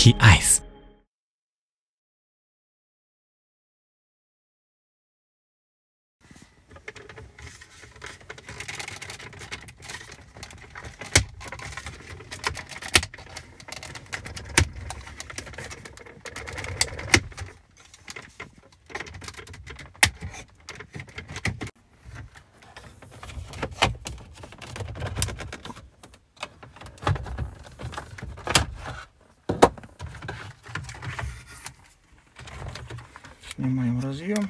T-Eyes Снимаем разъем.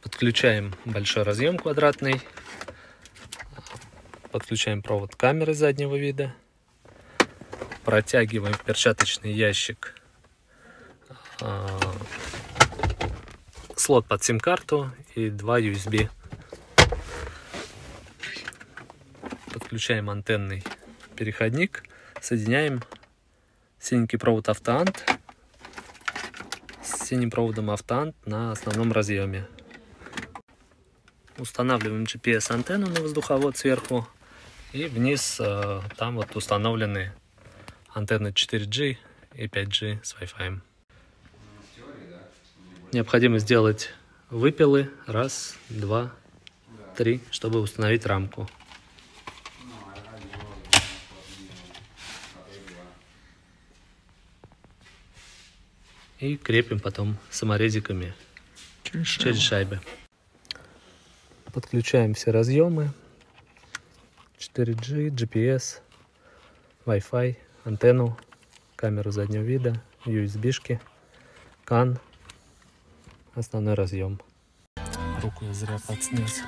Подключаем большой разъем квадратный. Подключаем провод камеры заднего вида. Протягиваем в перчаточный ящик а, слот под сим-карту и два USB. Подключаем антенный переходник. Соединяем синенький провод автоант с синим проводом автоант на основном разъеме. Устанавливаем GPS антенну на воздуховод сверху. И вниз э, там вот установлены антенны 4G и 5G с Wi-Fi. Необходимо сделать выпилы. Раз, два, три, чтобы установить рамку. И крепим потом саморезиками Через шайбы. Подключаем все разъемы. 4G, GPS, Wi-Fi, антенну, камеру заднего вида, USB-шки, CAN, основной разъем. Руку я зря подснес.